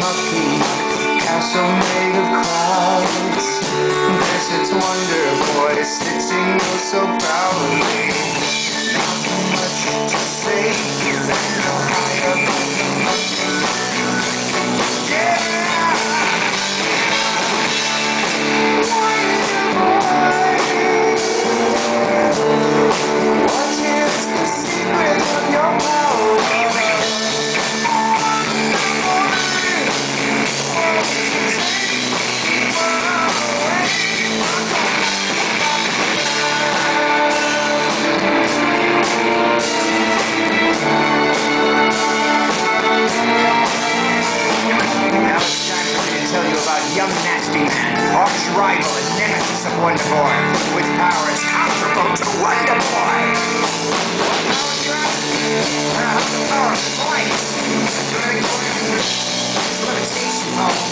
my castle made of clouds. This its wonder boy, sitting so proud. safety. Off's rival, a nemesis of Wonderboy, with powers comparable to Wonderboy. Power of light. Limitations.